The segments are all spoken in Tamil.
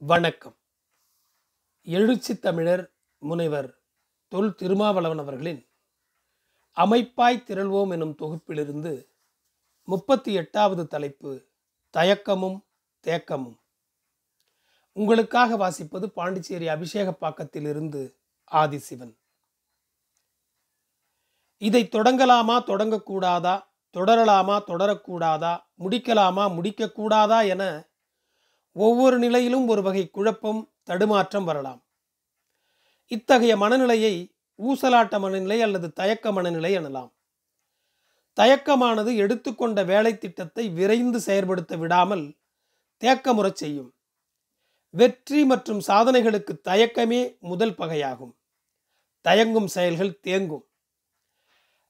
வணக்கம். எழுச்சி தமிழர் முனைவர் தொல் திருமாவளவன் அவர்களின் அமைப்பாய் திரள்வோம் எனும் தொகுப்பிலிருந்து முப்பத்தி எட்டாவது தலைப்பு தயக்கமும் தேக்கமும் உங்களுக்காக வாசிப்பது பாண்டிச்சேரி அபிஷேகப்பாக்கத்திலிருந்து ஆதிசிவன். இதை தொடங்கலாமா தொடங்கக்கூடாதா தொடரலாமா தொடரக்கூடாதா முடிக்கலாமா முடிக்கக்கூடாதா என ஒவ்வொரு நிலையிலும் ஒரு வகை குழப்பம் தடுமாற்றம் வரலாம். இத்தகைய மனநிலையை ஊசலாட்ட மனநிலை அல்லது தயக்க மனநிலை எனலாம். தயக்கமானது எடுத்துக்கொண்ட வேலை திட்டத்தை விரைந்து செயற்படுத்த விடாமல் தேக்கமுறச் செய்யும். வெற்றி மற்றும் சாதனைகளுக்கு தயக்கமே முதல் பகையாகும். தயங்கும் செயல்கள் தேங்கும்.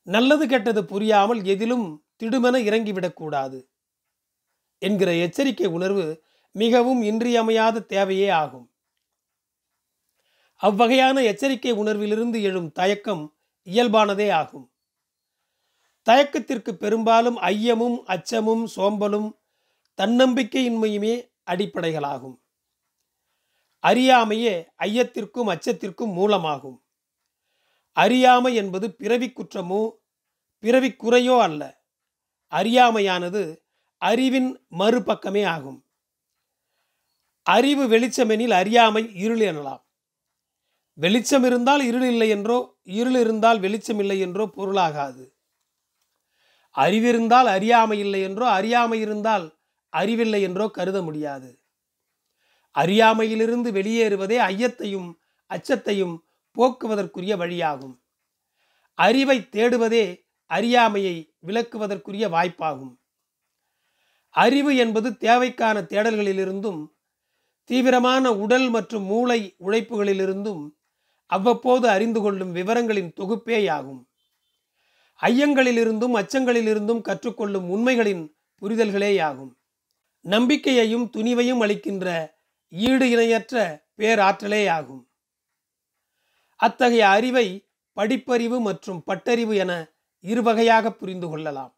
நல்லது கெட்டது புரியாமல் எதிலும் திடுமென இறங்கிவிடக்கூடாது. என்கிற எச்சரிக்கை உணர்வு மிகவும் இன்றியமையாத தேவையே ஆகும். அவ்வகையான எச்சரிக்கை உணர்விலிருந்து எழும் தயக்கம் இயல்பானதே ஆகும். தயக்கத்திற்கு பெரும்பாலும் ஐயமும் அச்சமும் சோம்பலும் தன்னம்பிக்கையின்மையுமே அடிப்படைகளாகும். அறியாமையே ஐயத்திற்கும் அச்சத்திற்கும் மூலமாகும். அறியாமை என்பது பிறவி குற்றமோ பிறவி குறையோ அல்ல. அறியாமையானது அறிவின் மறுபக்கமே ஆகும். அறிவு வெளிச்சமெனில் அறியாமை இருள் எனலாம். வெளிச்சம் இருந்தால் இருள் இல்லை என்றோ இருள் இருந்தால் வெளிச்சம் இல்லை என்றோ பொருளாகாது. அறிவிருந்தால் அறியாமை இல்லை என்றோ அறியாமை இருந்தால் அறிவில்லை என்றோ கருத முடியாது. அறியாமையிலிருந்து வெளியேறுவதே ஐயத்தையும் அச்சத்தையும் போக்குவதற்குரிய வழியாகும். அறிவை தேடுவதே அறியாமையை விளக்குவதற்குரிய வாய்ப்பாகும். அறிவு என்பது தேவைக்கான தேடல்களிலிருந்தும் தீவிரமான உடல் மற்றும் மூளை உழைப்புகளிலிருந்தும் அவ்வப்போது அறிந்து கொள்ளும் விவரங்களின் தொகுப்பேயாகும். ஐயங்களிலிருந்தும் அச்சங்களிலிருந்தும் கற்றுக்கொள்ளும் உண்மைகளின் புரிதல்களேயாகும். நம்பிக்கையையும் துணிவையும் அளிக்கின்ற ஈடு இணையற்ற பேராற்றலேயாகும். அத்தகைய அறிவை படிப்பறிவு மற்றும் பட்டறிவு என இருவகையாக புரிந்து கொள்ளலாம்.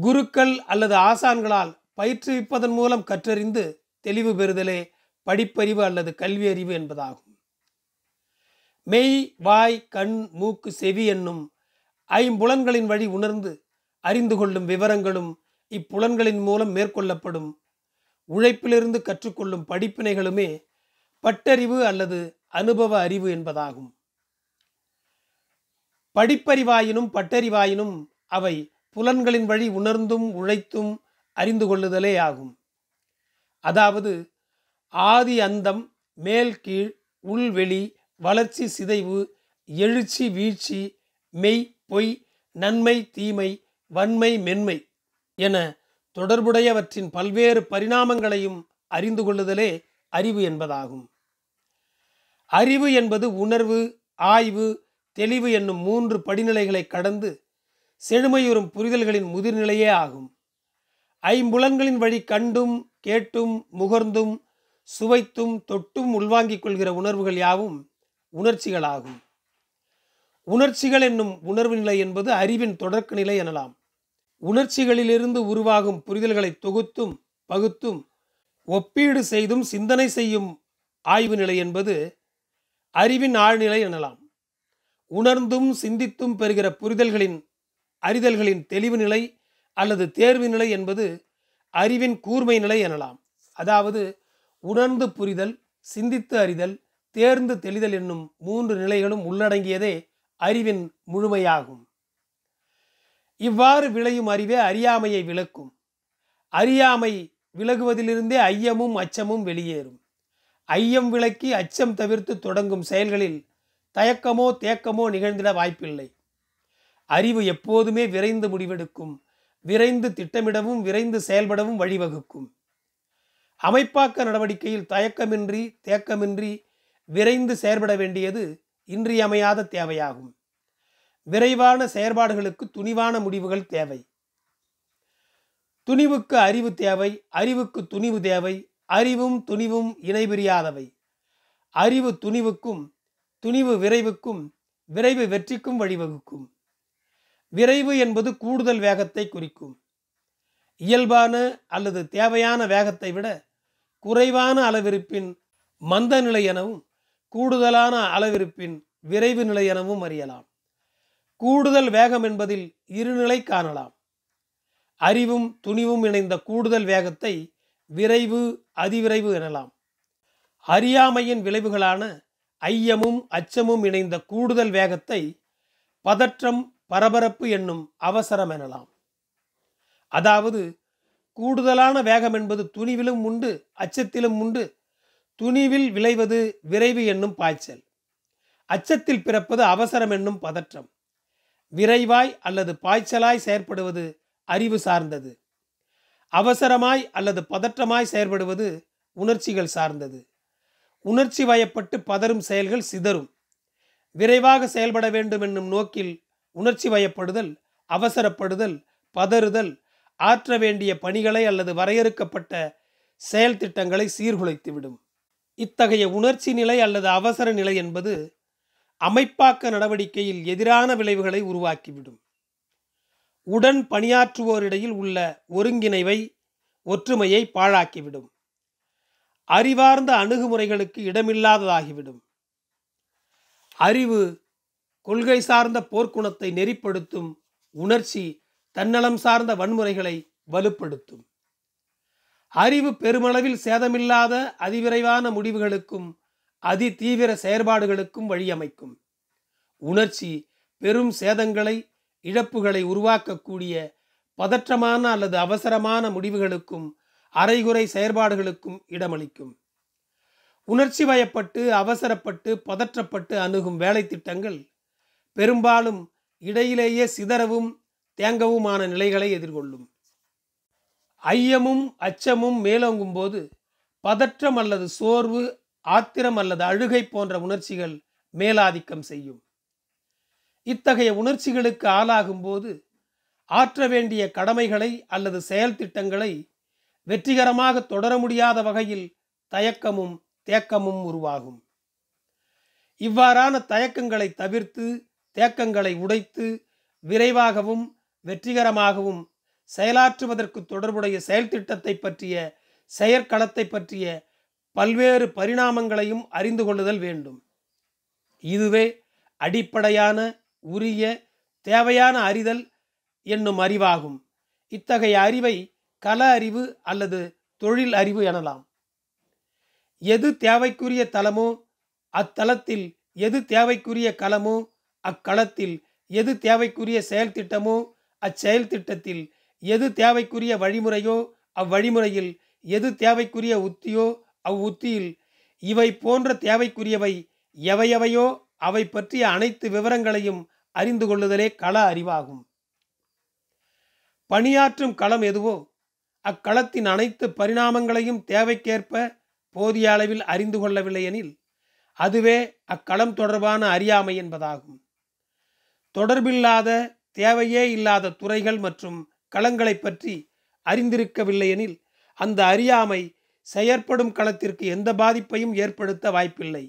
குருக்கள் அல்லது ஆசான்களால் பயிற்றுவிப்பதன் மூலம் கற்றறிந்து தெளிவு பெறுதலே படிப்பறிவு அல்லது கல்வி அறிவு என்பதாகும். மெய் வாய் கண் மூக்கு செவி என்னும் ஐம்புலன்களின் வழி உணர்ந்து அறிந்து கொள்ளும் விவரங்களும் இப்புலன்களின் மூலம் மேற்கொள்ளப்படும். உழைப்பிலிருந்து கற்றுக்கொள்ளும் படிப்பினைகளுமே பட்டறிவு அல்லது அனுபவ அறிவு என்பதாகும். படிப்பறிவாயினும் பட்டறிவாயினும் அவை புலன்களின் வழி உணர்ந்தும் உழைத்தும் அறிந்து கொள்ளுதலே ஆகும். அதாவது ஆதி அந்தம் மேல் கீழ் உள்வெளி வளர்ச்சி சிதைவு எழுச்சி வீழ்ச்சி மெய் பொய் நன்மை தீமை வன்மை மென்மை என தொடர்புடையவற்றின் பல்வேறு பரிணாமங்களையும் அறிந்து கொள்ளுதலே அறிவு என்பதாகும். அறிவு என்பது உணர்வு ஆய்வு தெளிவு என்னும் மூன்று படிநிலைகளை கடந்து செழுமையுறும் புரிதல்களின் முதிர்நிலையே ஆகும். ஐம்புலன்களின் வழி கண்டும் கேட்டும் முகர்ந்தும் சுவைத்தும் தொட்டும் உள்வாங்கிக் கொள்கிற உணர்வுகள் யாவும் உணர்ச்சிகளாகும். உணர்ச்சிகள் என்னும் உணர்வு நிலை என்பது அறிவின் தொடக்க நிலை எனலாம். உணர்ச்சிகளிலிருந்து உருவாகும் புரிதல்களை தொகுத்தும் பகுத்தும் ஒப்பீடு செய்தும் சிந்தனை செய்யும் ஆய்வு நிலை என்பது அறிவின் ஆழ்நிலை எனலாம். உணர்ந்தும் சிந்தித்தும் பெறுகிற புரிதல்களின் அறிதல்களின் தெளிவு நிலை அல்லது தேர்வு நிலை என்பது அறிவின் கூர்மை நிலை எனலாம். அதாவது உணர்ந்து புரிதல் சிந்தித்து அறிதல் தேர்ந்து தெளிதல் என்னும் மூன்று நிலைகளும் உள்ளடங்கியதே அறிவின் முழுமையாகும். இவ்வாறு விளையும் அறிவே அறியாமையை விளக்கும். அறியாமை விலகுவதிலிருந்தே ஐயமும் அச்சமும் வெளியேறும். ஐயம் விளக்கி அச்சம் தவிர்த்து தொடங்கும் செயல்களில் தயக்கமோ தேக்கமோ நிகழ்ந்திட வாய்ப்பில்லை. அறிவு எப்போதுமே விரைந்து முடிவெடுக்கும். விரைந்து திட்டமிடவும் விரைந்து செயல்படவும் வழிவகுக்கும். அமைப்பாக்க நடவடிக்கையில் தயக்கமின்றி தேக்கமின்றி விரைந்து செயற்பட வேண்டியது இன்றியமையாத தேவையாகும். விரைவான செயற்பாடுகளுக்கு துணிவான முடிவுகள் தேவை. துணிவுக்கு அறிவு தேவை அறிவுக்கு துணிவு தேவை அறிவும் துணிவும் இணைபிரியாதவை. அறிவு துணிவுக்கும் துணிவு விரைவுக்கும் விரைவு வெற்றிக்கும் வழிவகுக்கும். விரைவு என்பது கூடுதல் வேகத்தை குறிக்கும். இயல்பான அல்லது தேவையான வேகத்தை விட குறைவான அளவிருப்பின் மந்த நிலை எனவும் கூடுதலான அளவிருப்பின் விரைவு நிலை எனவும் அறியலாம். கூடுதல் வேகம் என்பதில் இருநிலை காணலாம். அறிவும் துணிவும் இணைந்த கூடுதல் வேகத்தை விரைவு அதிவிரைவு எனலாம். அறியாமையின் விளைவுகளான ஐயமும் அச்சமும் இணைந்த கூடுதல் வேகத்தை பதற்றம் பரபரப்பு என்னும் அவசரம் எனலாம். அதாவது கூடுதலான வேகம் என்பது துணிவிலும் உண்டு அச்சத்திலும் உண்டு. துணிவில் விளைவது விரைவு என்னும் பாய்ச்சல். அச்சத்தில் பிறப்பது அவசரம் என்னும் பதற்றம். விரைவாய் அல்லது பாய்ச்சலாய் செயற்படுவது அறிவு சார்ந்தது. அவசரமாய் அல்லது பதற்றமாய் செயற்படுவது உணர்ச்சிகள் சார்ந்தது. உணர்ச்சி வயப்பட்டு பதறும் செயல்கள் சிதறும். விரைவாக செயல்பட வேண்டும் என்னும் நோக்கில் உணர்ச்சி வயப்படுதல் அவசரப்படுதல் பதறுதல் ஆற்ற வேண்டிய பணிகளை அல்லது வரையறுக்கப்பட்ட செயல் திட்டங்களை சீர்குலைத்துவிடும். இத்தகைய உணர்ச்சி நிலை அல்லது அவசர நிலை என்பது அமைப்பாக்க நடவடிக்கையில் எதிரான விளைவுகளை உருவாக்கிவிடும். உடன் பணியாற்றுவோரிடையில் உள்ள ஒருங்கிணைவை ஒற்றுமையை பாழாக்கிவிடும். அறிவார்ந்த அணுகுமுறைகளுக்கு இடமில்லாததாகிவிடும். அறிவு கொள்கை சார்ந்த போர்க்குணத்தை நெறிப்படுத்தும் உணர்ச்சி தன்னலம் சார்ந்த வன்முறைகளை வலுப்படுத்தும். அறிவு பெருமளவில் சேதமில்லாத அதிவிரைவான முடிவுகளுக்கும் அதி தீவிர செயற்பாடுகளுக்கும் வழியமைக்கும். உணர்ச்சி பெரும் சேதங்களை இழப்புகளை உருவாக்கக்கூடிய பதற்றமான அல்லது அவசரமான முடிவுகளுக்கும் அரைகுறை செயற்பாடுகளுக்கும் இடமளிக்கும். உணர்ச்சி வயப்பட்டு அவசரப்பட்டு பதற்றப்பட்டு அணுகும் வேலை திட்டங்கள் பெரும்பாலும் இடையிலேயே சிதறவும் தேங்கவுமான நிலைகளை எதிர்கொள்ளும். ஐயமும் அச்சமும் மேலோங்கும் போது பதற்றம் அல்லது சோர்வு ஆத்திரம் அல்லது அழுகை போன்ற உணர்ச்சிகள் மேலாதிக்கம் செய்யும். இத்தகைய உணர்ச்சிகளுக்கு ஆளாகும் போது ஆற்ற வேண்டிய கடமைகளை அல்லது செயல் திட்டங்களை வெற்றிகரமாக தொடர முடியாத வகையில் தயக்கமும் தேக்கமும் உருவாகும். இவ்வாறான தயக்கங்களை தவிர்த்து தேக்கங்களை உடைத்து விரைவாகவும் வெற்றிகரமாகவும் செயலாற்றுவதற்கு தொடர்புடைய செயல்திட்டத்தை பற்றிய செயற்களத்தை பற்றிய பல்வேறு பரிணாமங்களையும் அறிந்து கொள்ளுதல் வேண்டும். இதுவே அடிப்படையான உரிய தேவையான அறிதல் என்னும் அறிவாகும். இத்தகைய அறிவை கல அறிவு அல்லது தொழில் அறிவு எனலாம். எது தேவைக்குரிய தலமோ அத்தலத்தில் எது தேவைக்குரிய களமோ அக்களத்தில் எது தேவைக்குரிய செயல் திட்டமோ அச்செயல் திட்டத்தில் எது தேவைக்குரிய வழிமுறையோ அவ்வழிமுறையில் எது தேவைக்குரிய உத்தியோ அவ்வுத்தியில் இவை போன்ற தேவைக்குரியவை எவையவையோ அவை பற்றிய அனைத்து விவரங்களையும் அறிந்து கொள்ளுதலே கள அறிவாகும். பணியாற்றும் களம் எதுவோ அக்களத்தின் அனைத்து பரிணாமங்களையும் தேவைக்கேற்ப போதிய அளவில் அறிந்து கொள்ளவில்லை எனில் அதுவே அக்களம் தொடர்பான அறியாமை என்பதாகும். தொடர்பில்லாத தேவையே இல்லாத துறைகள் மற்றும் களங்களை பற்றி அறிந்திருக்கவில்லை எனில் அந்த அறியாமை செயற்படும் களத்திற்கு எந்த பாதிப்பையும் ஏற்படுத்த வாய்ப்பில்லை.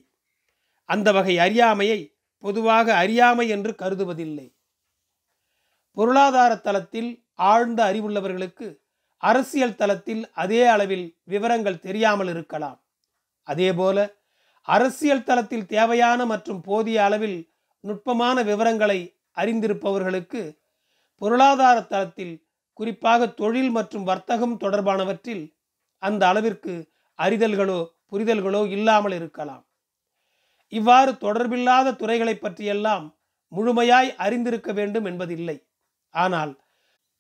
அந்த வகை அறியாமையை பொதுவாக அறியாமை என்று கருதுவதில்லை. பொருளாதார தளத்தில் ஆழ்ந்த அறிவுள்ளவர்களுக்கு அரசியல் தளத்தில் அதே அளவில் விவரங்கள் தெரியாமல் இருக்கலாம். அதேபோல அரசியல் தளத்தில் தேவையான மற்றும் போதிய அளவில் நுட்பமான விவரங்களை அறிந்திருப்பவர்களுக்கு பொருளாதார தளத்தில் குறிப்பாக தொழில் மற்றும் வர்த்தகம் தொடர்பானவற்றில் அந்த அளவிற்கு அறிதல்களோ புரிதல்களோ இல்லாமல் இருக்கலாம். இவ்வாறு தொடர்பில்லாத துறைகளை பற்றியெல்லாம் முழுமையாய் அறிந்திருக்க வேண்டும் என்பதில்லை. ஆனால்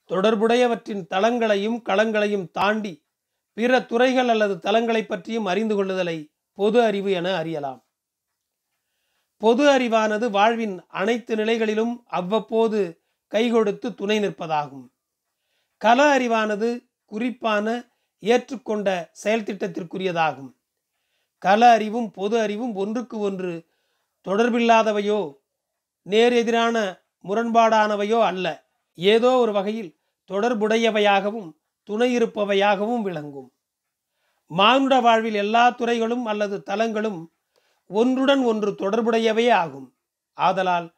தொடர்புடையவற்றின் தளங்களையும் களங்களையும் தாண்டி பிற துறைகள் அல்லது தளங்களை பற்றியும் அறிந்து கொள்ளுதலை பொது அறிவு என அறியலாம். பொது அறிவானது வாழ்வின் அனைத்து நிலைகளிலும் அவ்வப்போது கைகொடுத்து துணை நிற்பதாகும். கல அறிவானது குறிப்பான ஏற்றுக்கொண்ட செயல்திட்டத்திற்குரியதாகும். கல அறிவும் பொது அறிவும் ஒன்றுக்கு ஒன்று தொடர்பில்லாதவையோ நேர் எதிரான முரண்பாடானவையோ அல்ல. ஏதோ ஒரு வகையில் தொடர்புடையவையாகவும் துணை இருப்பவையாகவும் விளங்கும். மானுட வாழ்வில் எல்லா துறைகளும் அல்லது தலங்களும் ஒன்றுடன் ஒன்று தொடர்புடையவையே ஆகும். ஆதலால்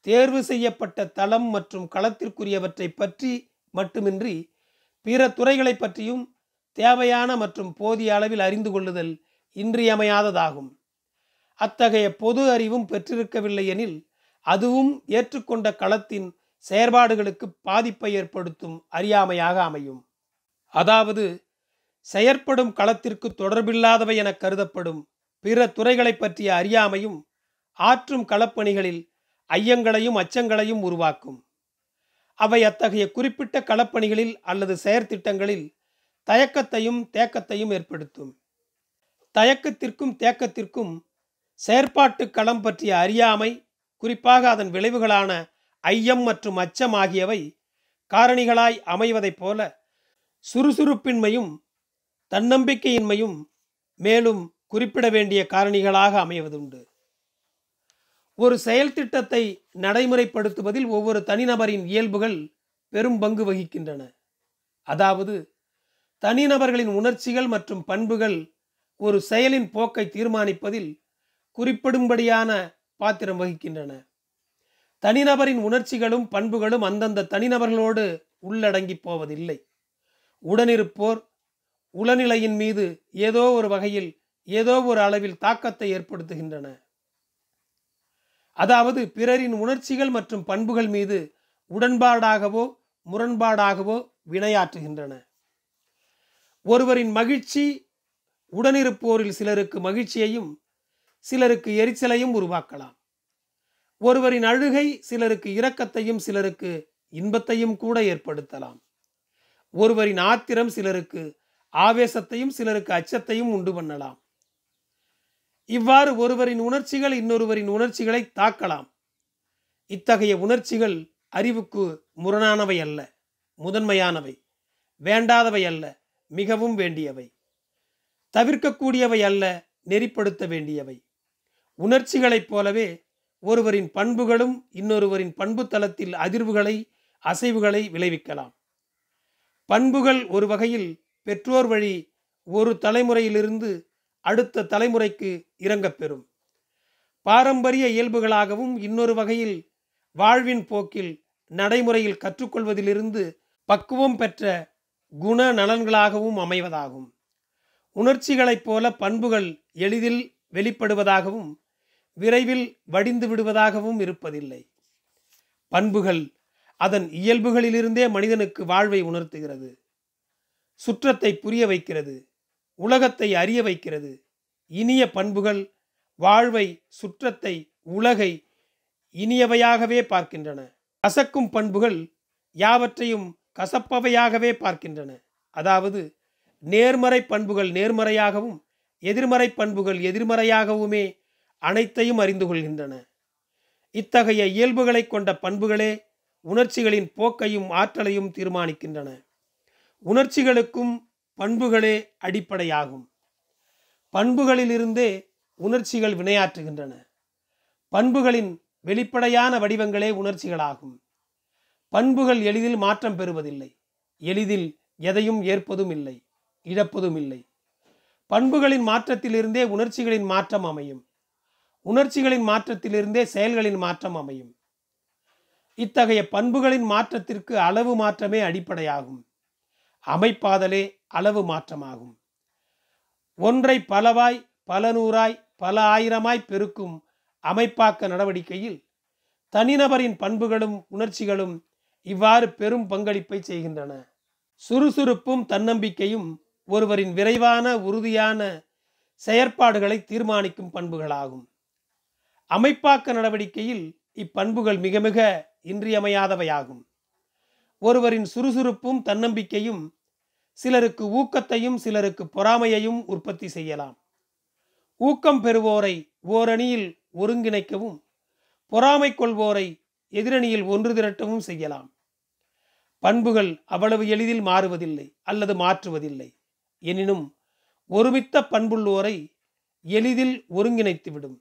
தேர்வு செய்யப்பட்ட தளம் மற்றும் களத்திற்குரியவற்றை பற்றி மட்டுமின்றி பிற துறைகளை பற்றியும் தேவையான மற்றும் போதிய அளவில் அறிந்து கொள்ளுதல் இன்றியமையாததாகும். அத்தகைய பொது அறிவும் பெற்றிருக்கவில்லை எனில் அதுவும் ஏற்றுக்கொண்ட களத்தின் செயற்பாடுகளுக்கு பாதிப்பை ஏற்படுத்தும் அறியாமையாக அமையும். அதாவது செயற்படும் களத்திற்கு தொடர்பில்லாதவை என கருதப்படும் பிற துறைகளை பற்றிய அறியாமையும் ஆற்றும் களப்பணிகளில் ஐயங்களையும் அச்சங்களையும் உருவாக்கும். அவை அத்தகைய குறிப்பிட்ட களப்பணிகளில் அல்லது செயற்திட்டங்களில் தயக்கத்தையும் தேக்கத்தையும் ஏற்படுத்தும். தயக்கத்திற்கும் தேக்கத்திற்கும் செயற்பாட்டு களம் பற்றிய அறியாமை குறிப்பாக அதன் விளைவுகளான ஐயம் மற்றும் அச்சம் ஆகியவை காரணிகளாய் அமைவதைப் போல சுறுசுறுப்பின்மையும் தன்னம்பிக்கையின்மையும் மேலும் குறிப்பிட வேண்டிய காரணிகளாக அமைவதுண்டு. ஒரு செயல் திட்டத்தை நடைமுறைப்படுத்துவதில் ஒவ்வொரு தனிநபரின் இயல்புகள் பெரும் பங்கு வகிக்கின்றன. அதாவது தனிநபர்களின் உணர்ச்சிகள் மற்றும் பண்புகள் ஒரு செயலின் போக்கை தீர்மானிப்பதில் குறிப்பிடும்படியான பாத்திரம் வகிக்கின்றன. தனிநபரின் உணர்ச்சிகளும் பண்புகளும் அந்தந்த தனிநபர்களோடு உள்ளடங்கி போவதில்லை. உடனிருப்போர் உளநிலையின் மீது ஏதோ ஒரு வகையில் ஏதோ ஒரு அளவில் தாக்கத்தை ஏற்படுத்துகின்றன. அதாவது பிறரின் உணர்ச்சிகள் மற்றும் பண்புகள் மீது உடன்பாடாகவோ முரண்பாடாகவோ வினையாற்றுகின்றன. ஒருவரின் மகிழ்ச்சி உடனிருப்போரில் சிலருக்கு மகிழ்ச்சியையும் சிலருக்கு எரிச்சலையும் உருவாக்கலாம். ஒருவரின் அழுகை சிலருக்கு இரக்கத்தையும் சிலருக்கு இன்பத்தையும் கூட ஏற்படுத்தலாம். ஒருவரின் ஆத்திரம் சிலருக்கு ஆவேசத்தையும் சிலருக்கு அச்சத்தையும் உண்டு பண்ணலாம். இவ்வாறு ஒருவரின் உணர்ச்சிகள் இன்னொருவரின் உணர்ச்சிகளை தாக்கலாம். இத்தகைய உணர்ச்சிகள் அறிவுக்கு முரணானவை அல்ல முதன்மையானவை வேண்டாதவை அல்ல மிகவும் வேண்டியவை. தவிர்க்கக்கூடியவை அல்ல நெறிப்படுத்த வேண்டியவை. உணர்ச்சிகளைப் போலவே ஒருவரின் பண்புகளும் இன்னொருவரின் பண்பு தளத்தில் அதிர்வுகளை அசைவுகளை விளைவிக்கலாம். பண்புகள் ஒரு வகையில் பெற்றோர் வழி ஒரு தலைமுறையிலிருந்து அடுத்த தலைமுறைக்கு இறங்கப்பெறும் பாரம்பரிய இயல்புகளாகவும் இன்னொரு வகையில் வாழ்வின் போக்கில் நடைமுறையில் கற்றுக்கொள்வதிலிருந்து பக்குவம் பெற்ற குண நலன்களாகவும் அமைவதாகும். உணர்ச்சிகளைப் போல பண்புகள் எளிதில் வெளிப்படுவதாகவும் விரைவில் வடிந்து விடுவதாகவும் இருப்பதில்லை. பண்புகள் அதன் இயல்புகளிலிருந்தே மனிதனுக்கு வாழ்வை உணர்த்துகிறது. சுற்றத்தை புரிய வைக்கிறது. உலகத்தை அறிய வைக்கிறது. இனிய பண்புகள் வாழ்வை சுற்றத்தை உலகை இனியவையாகவே பார்க்கின்றன. கசக்கும் பண்புகள் யாவற்றையும் கசப்பவையாகவே பார்க்கின்றன. அதாவது நேர்மறை பண்புகள் நேர்மறையாகவும் எதிர்மறை பண்புகள் எதிர்மறையாகவுமே அனைத்தையும் அறிந்து கொள்கின்றன. இத்தகைய இயல்புகளை கொண்ட பண்புகளே உணர்ச்சிகளின் போக்கையும் ஆற்றலையும் தீர்மானிக்கின்றன. உணர்ச்சிகளுக்கும் பண்புகளே அடிப்படையாகும். பண்புகளிலிருந்தே உணர்ச்சிகள் வினையாற்றுகின்றன. பண்புகளின் வெளிப்படையான வடிவங்களே உணர்ச்சிகளாகும். பண்புகள் எளிதில் மாற்றம் பெறுவதில்லை. எளிதில் எதையும் ஏற்பதும் இல்லை இழப்பதும் இல்லை பண்புகளின் மாற்றத்திலிருந்தே உணர்ச்சிகளின் மாற்றம் அமையும். உணர்ச்சிகளின் மாற்றத்திலிருந்தே செயல்களின் மாற்றம் அமையும். இத்தகைய பண்புகளின் மாற்றத்திற்கு அளவு மாற்றமே அடிப்படையாகும். அமைப்பாதலே அளவு மாற்றமாகும். ஒன்றை பலவாய் பல நூறாய் பல ஆயிரமாய் பெருக்கும் அமைப்பாக்க நடவடிக்கையில் தனிநபரின் பண்புகளும் உணர்ச்சிகளும் இவ்வாறு பெரும் பங்களிப்பை செய்கின்றன. சுறுசுறுப்பும் தன்னம்பிக்கையும் ஒருவரின் விரைவான உறுதியான செயற்பாடுகளை தீர்மானிக்கும் பண்புகளாகும். அமைப்பாக்க நடவடிக்கையில் இப்பண்புகள் மிக மிக இன்றியமையாதவையாகும். ஒருவரின் சுறுசுறுப்பும் தன்னம்பிக்கையும் சிலருக்கு ஊக்கத்தையும் சிலருக்கு பொறாமையையும் உற்பத்தி செய்யலாம். ஊக்கம் பெறுவோரை ஓரணியில் ஒருங்கிணைக்கவும் பொறாமை கொள்வோரை எதிரணியில் ஒன்று திரட்டவும் செய்யலாம். பண்புகள் அவ்வளவு எளிதில் மாறுவதில்லை அல்லது மாற்றுவதில்லை. எனினும் ஒருமித்த பண்புள்ளோரை எளிதில் ஒருங்கிணைத்துவிடும்.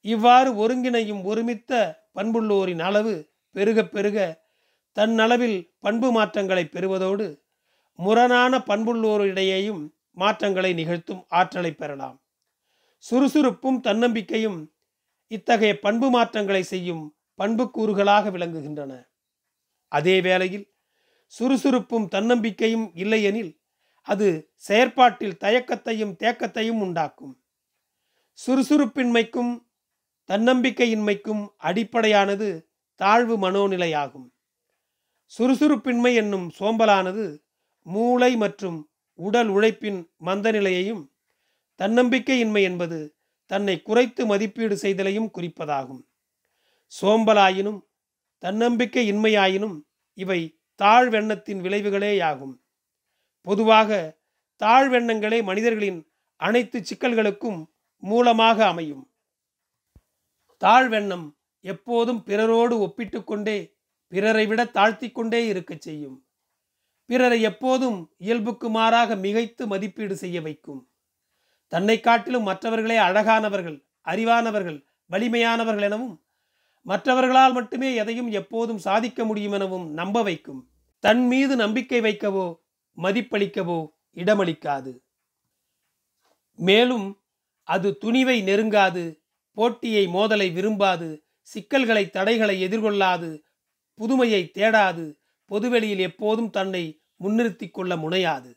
இவ்வாறு ஒருங்கிணையும் ஒருமித்த பண்புள்ளோரின் அளவு பெருக பெருக தன்னளவில் பண்பு மாற்றங்களை பெறுவதோடு முரணான பண்புள்ளோரிடையேயும் மாற்றங்களை நிகழ்த்தும் ஆற்றலை பெறலாம். சுறுசுறுப்பும் தன்னம்பிக்கையும் இத்தகைய பண்பு மாற்றங்களை செய்யும் பண்புக்கூறுகளாக விளங்குகின்றன. அதே வேளையில் சுறுசுறுப்பும் தன்னம்பிக்கையும் இல்லையெனில் அது செயற்பாட்டில் தயக்கத்தையும் தேக்கத்தையும் உண்டாக்கும். சுறுசுறுப்பின்மைக்கும் தன்னம்பிக்கையின்மைக்கும் அடிப்படையானது தாழ்வு மனோநிலையாகும். சுறுசுறுப்பின்மை என்னும் சோம்பலானது மூளை மற்றும் உடல் உழைப்பின் மந்தநிலையையும் தன்னம்பிக்கையின்மை என்பது தன்னை குறைத்து மதிப்பீடு செய்தலையும் குறிப்பதாகும். சோம்பலாயினும் தன்னம்பிக்கை இன்மையாயினும் இவை தாழ்வெண்ணத்தின் விளைவுகளேயாகும். பொதுவாக தாழ்வெண்ணங்களே மனிதர்களின் அனைத்து சிக்கல்களுக்கும் மூலமாக அமையும். தாழ்வெண்ணம் எப்போதும் பிறரோடு ஒப்பிட்டு கொண்டே பிறரை விட தாழ்த்தி கொண்டே இருக்கச் செய்யும். பிறரை எப்போதும் இயல்புக்கு மாறாக மிகைத்து மதிப்பீடு செய்ய வைக்கும். தன்னை காட்டிலும் மற்றவர்களே அழகானவர்கள் அறிவானவர்கள் வலிமையானவர்கள் எனவும் மற்றவர்களால் மட்டுமே எதையும் எப்போதும் சாதிக்க முடியும் எனவும் நம்ப வைக்கும். தன் மீது நம்பிக்கை வைக்கவோ மதிப்பளிக்கவோ இடமளிக்காது. மேலும் அது துணிவை நெருங்காது போட்டியை மோதலை விரும்பாது சிக்கல்களை தடைகளை எதிர்கொள்ளாது புதுமையை தேடாது. பொதுவெளியில் எப்போதும் தன்னை முன்னிறுத்தி கொள்ள முனையாது.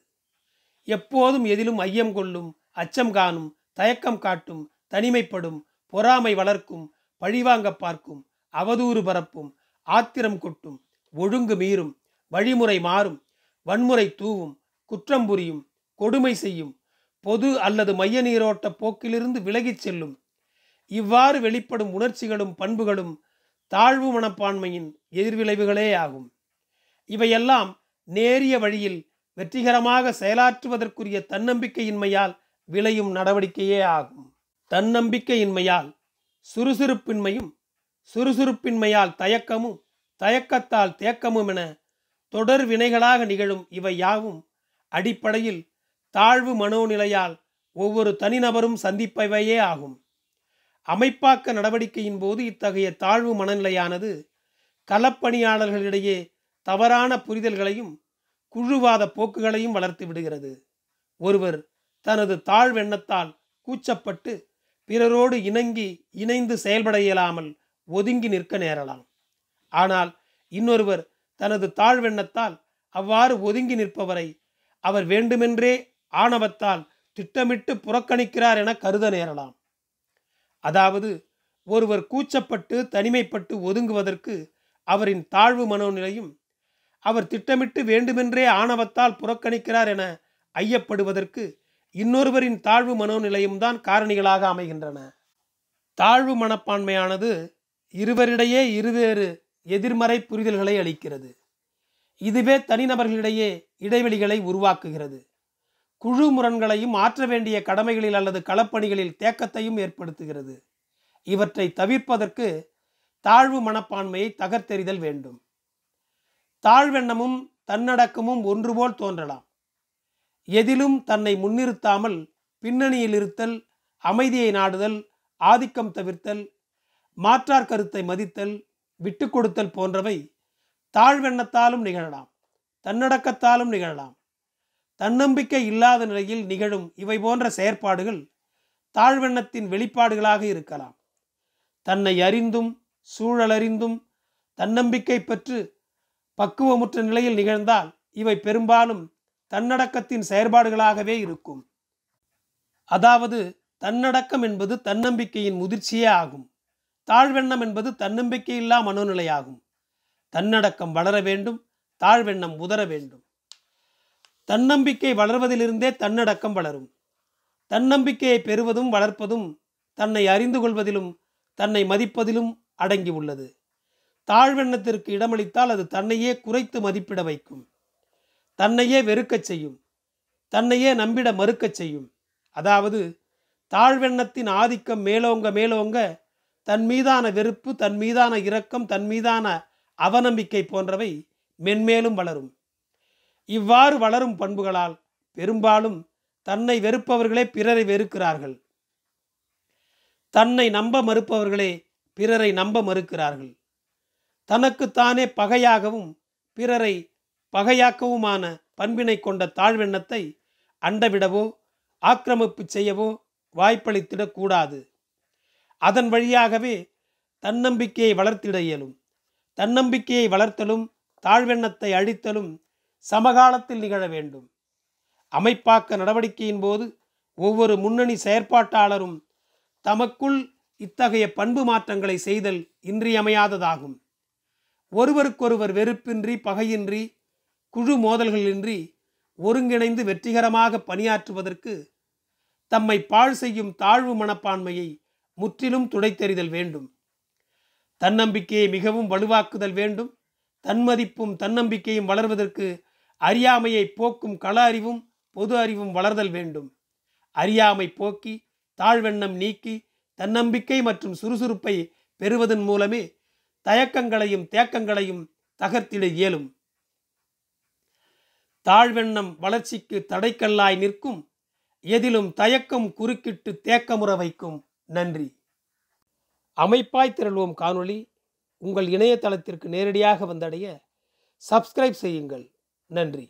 எப்போதும் எதிலும் ஐயம் கொள்ளும் அச்சம் காணும் தயக்கம் காட்டும் தனிமைப்படும் பொறாமை வளர்க்கும் பழிவாங்க பார்க்கும் அவதூறு பரப்பும் ஆத்திரம் கொட்டும் ஒழுங்கு மீறும் வழிமுறை மாறும் வன்முறை தூவும் குற்றம் புரியும் கொடுமை செய்யும் பொது அல்லது மைய நீரோட்ட போக்கிலிருந்து விலகிச் செல்லும். இவ்வாறு வெளிப்படும் உணர்ச்சிகளும் பண்புகளும் தாழ்வு மனப்பான்மையின் எதிர்விளைவுகளே ஆகும். இவையெல்லாம் நேரிய வழியில் வெற்றிகரமாக செயலாற்றுவதற்குரிய தன்னம்பிக்கையின்மையால் விளையும் நடவடிக்கையே ஆகும். தன்னம்பிக்கையின்மையால் சுறுசுறுப்பின்மையும் சுறுசுறுப்பின்மையால் தயக்கமும் தயக்கத்தால் தேக்கமும் என தொடர் வினைகளாக நிகழும் இவை யாவும் அடிப்படையில் தாழ்வு மனோநிலையால் ஒவ்வொரு தனிநபரும் சந்திப்பவையே ஆகும். அமைப்பாக்க நடவடிக்கையின் போது இத்தகைய தாழ்வு மனநிலையானது களப்பணியாளர்களிடையே தவறான புரிதல்களையும் குழுவாத போக்குகளையும் வளர்த்து விடுகிறது. ஒருவர் தனது தாழ்வெண்ணத்தால் கூச்சப்பட்டு பிறரோடு இணங்கி இணைந்து செயல்பட இயலாமல் ஒதுங்கி நிற்க நேரலாம். ஆனால் இன்னொருவர் தனது தாழ்வெண்ணத்தால் அவ்வாறு ஒதுங்கி நிற்பவரை அவர் வேண்டுமென்றே ஆணவத்தால் திட்டமிட்டு புறக்கணிக்கிறார் என கருத நேரலாம். அதாவது ஒருவர் கூச்சப்பட்டு தனிமைப்பட்டு ஒதுங்குவதற்கு அவரின் தாழ்வு மனோநிலையும் அவர் திட்டமிட்டு வேண்டுமென்றே ஆணவத்தால் புறக்கணிக்கிறார் என ஐயப்படுவதற்கு இன்னொருவரின் தாழ்வு மனோநிலையும் தான் காரணிகளாக அமைகின்றன. தாழ்வு மனப்பான்மையானது இருவரிடையே இருவேறு எதிர்மறை புரிதல்களை அளிக்கிறது. இதுவே தனிநபர்களிடையே இடைவெளிகளை உருவாக்குகிறது. குழு முரண்களையும் ஆற்ற வேண்டிய கடமைகளில் அல்லது களப்பணிகளில் தேக்கத்தையும் ஏற்படுத்துகிறது. இவற்றை தவிர்ப்பதற்கு தாழ்வு மனப்பான்மையை தகர்த்தெறிதல் வேண்டும். தாழ்வெண்ணமும் தன்னடக்கமும் ஒன்றுபோல் தோன்றலாம். எதிலும் தன்னை முன்னிறுத்தாமல் பின்னணியில் இருத்தல் அமைதியை நாடுதல் ஆதிக்கம் தவிர்த்தல் மாற்றார் கருத்தை மதித்தல் விட்டு கொடுத்தல் போன்றவை தாழ்வெண்ணத்தாலும் நிகழலாம் தன்னடக்கத்தாலும் நிகழலாம். தன்னம்பிக்கை இல்லாத நிலையில் நிகழும் இவை போன்ற செயற்பாடுகள் தாழ்வெண்ணத்தின் வெளிப்பாடுகளாக இருக்கலாம். தன்னை அறிந்தும் சூழலறிந்தும் தன்னம்பிக்கை பெற்று பக்குவமுற்ற நிலையில் நிகழ்ந்தால் இவை பெரும்பாலும் தன்னடக்கத்தின் செயற்பாடுகளாகவே இருக்கும். அதாவது தன்னடக்கம் என்பது தன்னம்பிக்கையின் முதிர்ச்சியே ஆகும். தாழ்வெண்ணம் என்பது தன்னம்பிக்கையில்லா மனோநிலையாகும். தன்னடக்கம் வளர வேண்டும் தாழ்வெண்ணம் உதர வேண்டும். தன்னம்பிக்கை வளர்வதிலிருந்தே தன்னடக்கம் வளரும். தன்னம்பிக்கையை பெறுவதும் வளர்ப்பதும் தன்னை அறிந்து கொள்வதிலும் தன்னை மதிப்பதிலும் அடங்கி உள்ளது. தாழ்வெண்ணத்திற்கு இடமளித்தால் அது தன்னையே குறைத்து மதிப்பிட வைக்கும். தன்னையே வெறுக்கச் செய்யும். தன்னையே நம்பிட மறுக்கச் செய்யும். அதாவது தாழ்வெண்ணத்தின் ஆதிக்கம் மேலோங்க மேலோங்க தன் மீதான வெறுப்பு தன் மீதான இரக்கம் தன் மீதான அவநம்பிக்கை போன்றவை மென்மேலும் வளரும். இவ்வாறு வளரும் பண்புகளால் பெரும்பாலும் தன்னை வெறுப்பவர்களே பிறரை வெறுக்கிறார்கள். தன்னை நம்ப மறுப்பவர்களே பிறரை நம்ப மறுக்கிறார்கள். தனக்குத்தானே பகையாகவும் பிறரை பகையாக்கவுமான பண்பினை கொண்ட தாழ்வெண்ணத்தை அண்டவிடவோ ஆக்கிரமிப்பு செய்யவோ வாய்ப்பளித்திடக்கூடாது அதன் வழியாகவே தன்னம்பிக்கையை வளர்த்திட இயலும். தன்னம்பிக்கையை வளர்த்தலும் தாழ்வெண்ணத்தை அழித்தலும் சமகாலத்தில் நிகழ வேண்டும். அமைப்பாக்க நடவடிக்கையின் போது ஒவ்வொரு முன்னணி செயற்பாட்டாளரும் தமக்குள் இத்தகைய பண்பு மாற்றங்களை செய்தல் இன்றியமையாததாகும். ஒருவருக்கொருவர் வெறுப்பின்றி பகையின்றி குழு மோதல்களின்றி ஒருங்கிணைந்து வெற்றிகரமாக பணியாற்றுவதற்கு தம்மை பாழ் செய்யும் தாழ்வு மனப்பான்மையை முற்றிலும் துடைத்தெறிதல் வேண்டும். தன்னம்பிக்கையை மிகவும் வலுவாக்குதல் வேண்டும். தன்மதிப்பும் தன்னம்பிக்கையும் வளர்வதற்கு அறியாமையை போக்கும் கள அறிவும் பொது அறிவும் வளர்தல் வேண்டும். அறியாமை போக்கி தாழ்வெண்ணம் நீக்கி தன்னம்பிக்கை மற்றும் சுறுசுறுப்பை பெறுவதன் மூலமே தயக்கங்களையும் தேக்கங்களையும் தகர்த்திட இயலும். தாழ்வெண்ணம் வளர்ச்சிக்கு தடைக்கல்லாய் நிற்கும். எதிலும் தயக்கம் குறுக்கிட்டு தேக்கமுற வைக்கும். நன்றி. அமைப்பாய் திரள்வோம் காணொளி. உங்கள் இணையதளத்திற்கு நேரடியாக வந்தடைய சப்ஸ்கிரைப் செய்யுங்கள். நன்றி.